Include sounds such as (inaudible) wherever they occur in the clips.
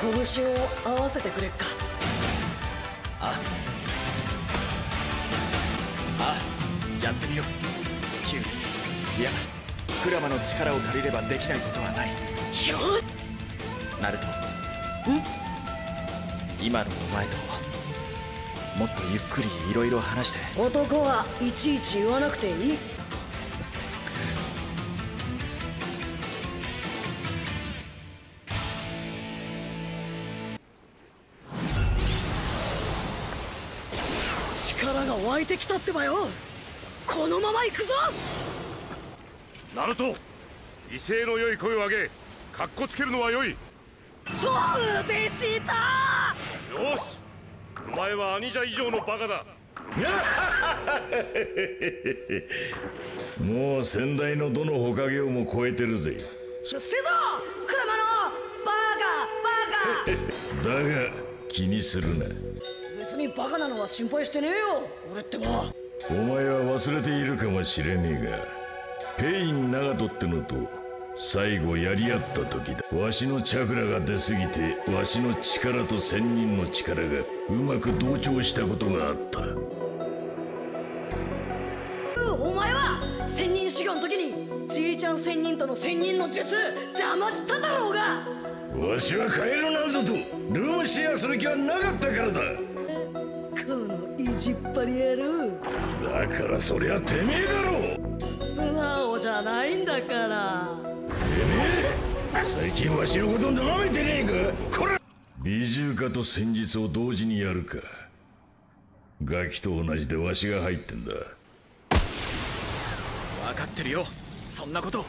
拳を合わせてくれっか。ああやってみよう。キューいやクラマの力を借りればできないことはない。よナルト今のお前ともっとゆっくりいろいろ話して。男はいちいち言わなくていいてきたってばよ。このまま行くぞ。ナルト威勢の良い声を上げカッコつけるのは良い。そうでした。よし。お前は兄者以上のバカだ。(laughs) もう先代のどのほかげをも超えてるぜ。せぞ。クラマのバカバ (laughs) だが気にするなバカなのは心配してねえよ。俺ってば。お前は忘れているかもしれねえがペイン長門ってのと最後やり合った時だ。わしのチャクラが出すぎてわしの力と仙人の力がうまく同調したことがあった。お前は仙人修行の時にじいちゃん仙人との仙人の術邪魔しただろうが。わしはカエルなんぞとルームシェアする気はなかったからだ。この意地っ張り野郎だからそりゃてめえだろ。素直じゃないんだから。てめえ？最近わしのこと舐めてねえか？こら！美獣家と戦術を同時にやるか。ガキと同じでわしが入ってんだ。分かってるよ。そんなこと。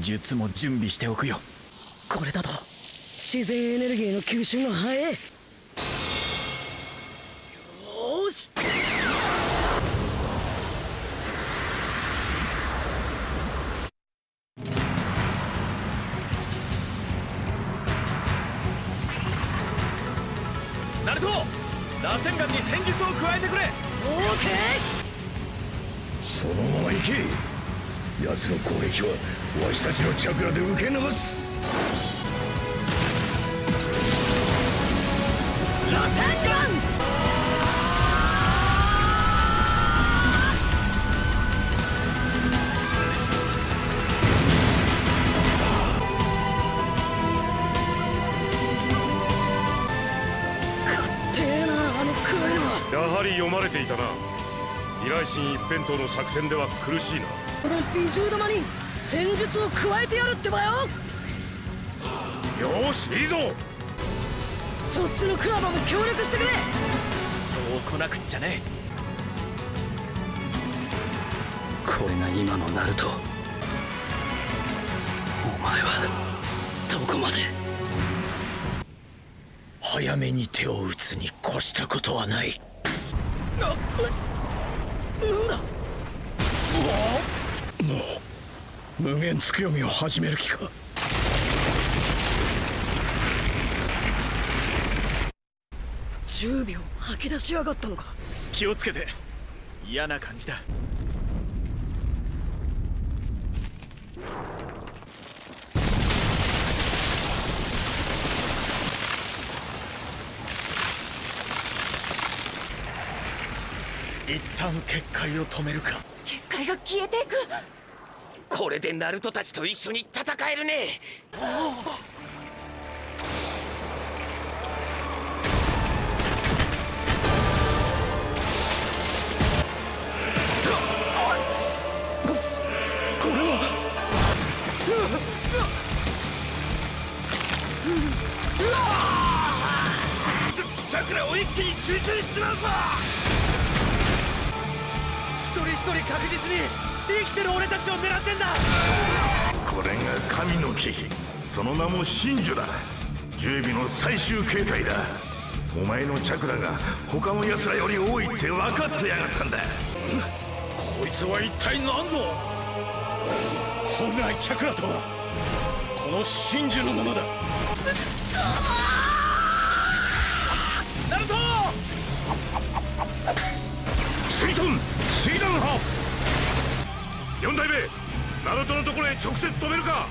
術も準備しておくよ。これだと自然エネルギーの吸収が早いそのまま行け。奴の攻撃はわしたちのチャクラで受け流す。ー螺旋岩かってえなあの声は。やはり読まれていたな依頼神一辺倒の作戦では苦しいな。この美獣玉に戦術を加えてやるってばよ。よしいいぞ。そっちのクラバも協力してくれ。そう来なくっちゃね。これが今のナルト。お前はどこまで。早めに手を打つに越したことはないなんだ？無限つくよみを始める気か？10秒吐き出しやがったのか？気をつけて。嫌な感じだ一旦結界を止めるか。結界が消えていく。これでナルトたちと一緒に戦えるね。これは。チャクラを一気に集中しちまうぞ一人確実に生きてる俺たちを狙ってんだ。これが神の騎士その名も真珠だ。十尾の最終形態だ。お前のチャクラが他の奴らより多いって分かってやがったんだ。こいつは一体何ぞ。本来チャクラとはこの真珠のものだ直接止めるか。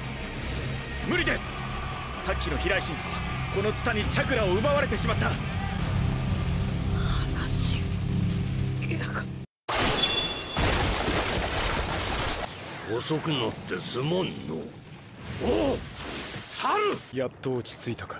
無理です。さっきの飛来神とこのツタにチャクラを奪われてしまった。遅くなってすまんの。おお猿！やっと落ち着いたか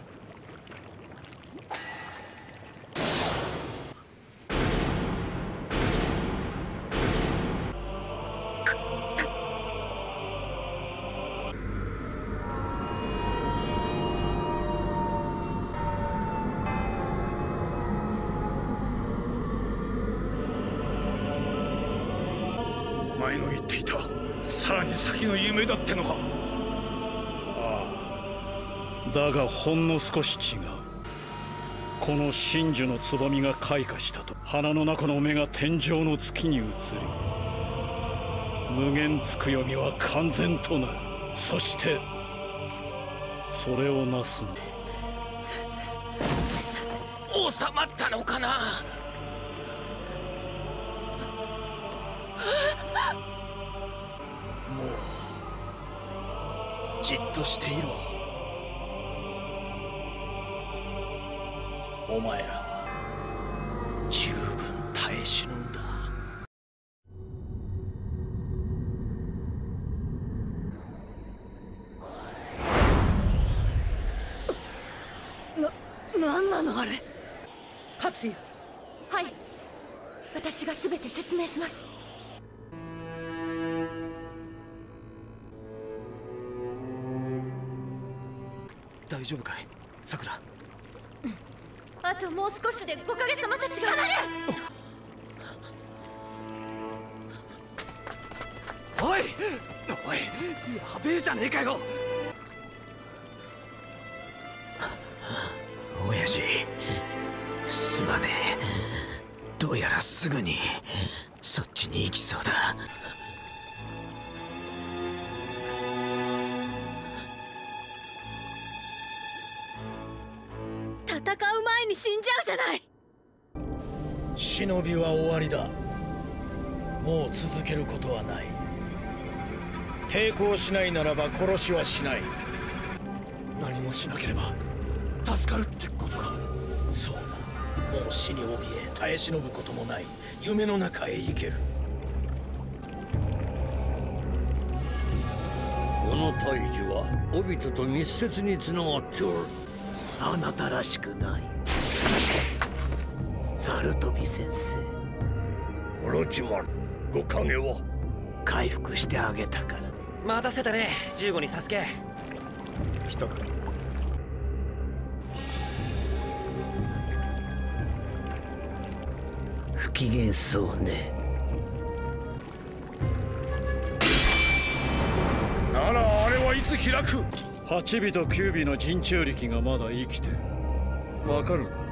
前の言っていた。さらに先の夢だってのか。だがほんの少し違う。この真珠のつぼみが開花したと花の中の目が天井の月に移り無限つくよみは完全となる。そしてそれをなすの。収まったのかな？じっとしていろ。お前らは十分耐え忍んだ。ななんなのあれ？勝也。はい。私が全て説明します大丈夫かい？さくらあともう少しで5ヶ月様たちがおいおいやべえじゃねえかよ。親父すまねえ。どうやらすぐにに死んじゃうじゃない。忍びは終わりだ。もう続けることはない。抵抗しないならば殺しはしない。何もしなければ助かるってことか。そうだ。もう死に怯え耐え忍ぶこともない。夢の中へ行ける。この大樹はオビトと密接につながっておる。あなたらしくないザルトビ先生。オロチマルご影は回復してあげたから。待たせたね15にサスケ。来たか。不機嫌そうね。ならあれはいつ開く。8尾と9尾の人中力がまだ生きてる。わかるな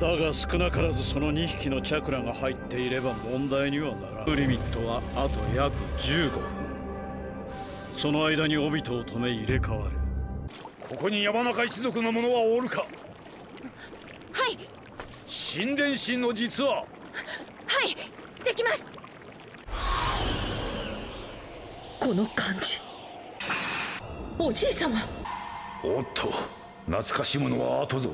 だが少なからずその2匹のチャクラが入っていれば問題にはならん。リミットはあと約15分。その間にオビトを止め入れ替わる。ここに山中一族の者はおるか？はい。神殿神の実は。はい。できます。この感じ。おじい様。おっと懐かしむのは後ぞ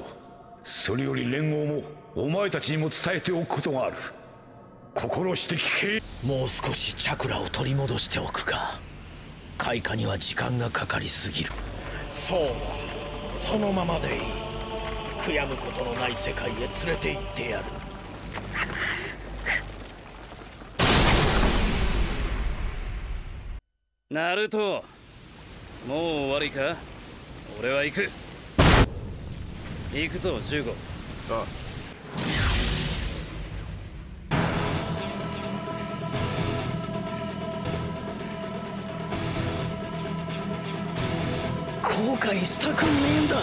それより連合もお前たちにも伝えておくことがある。心して聞け。もう少しチャクラを取り戻しておくか。開花には時間がかかりすぎる。そうだ。そのままでいい。悔やむことのない世界へ連れて行ってやる。ナルトもう終わりか？俺は行く行くぞ15あ。後悔したくねえんだ。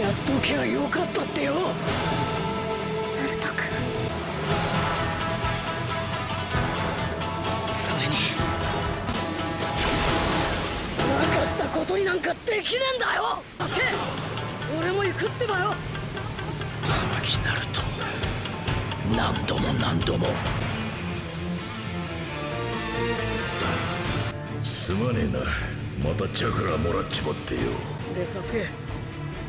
やっときゃよかったってよ。ナルト君。それに。なかったことになんかできねえんだよ助け俺も行くってばよ。椿なると何度も何度も。すまねえな。またチャクラもらっちまってよ。でサスケ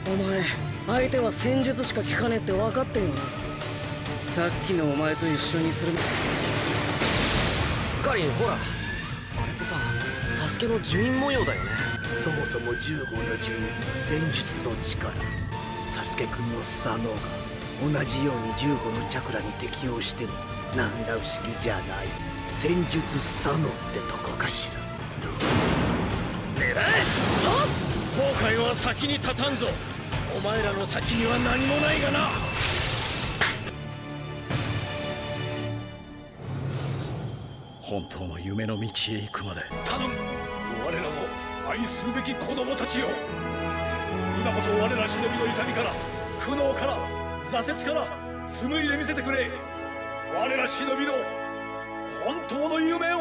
お前相手は戦術しか効かねえって分かってんよなさっきのお前と一緒にする。カリンほら。あれってさサスケの呪印模様だよね。そもそも10号の呪印は戦術の力サスケくんの左脳が同じように15のチャクラに適応してもなんだ不思議じゃない。戦術左脳ってとこかしら。後悔は先に立たんぞお前らの先には何もないがな本当の夢の道へ行くまで頼む我らの愛すべき子供たちよ今こそ我ら忍びの痛みから苦悩から挫折から紡いでみせてくれ。我ら忍びの本当の夢を。